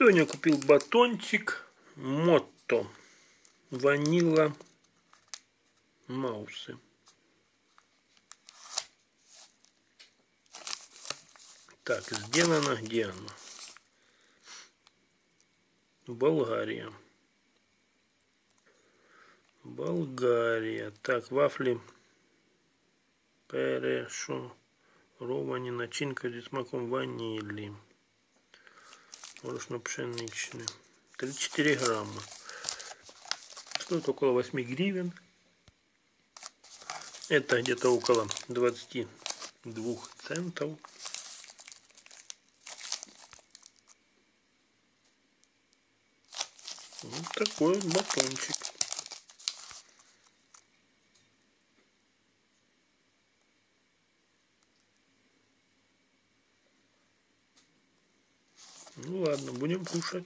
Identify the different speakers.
Speaker 1: Сегодня купил батончик Мотто Ванила Маусы. Так, сделано где оно? Болгария. Болгария. Так, вафли перешаровані начинка зі смаком ванили. Борошно-пшеничный. 34 грамма. Стоит около 8 гривен. Это где-то около 22 центов. Вот такой батончик. Ну ладно, будем кушать.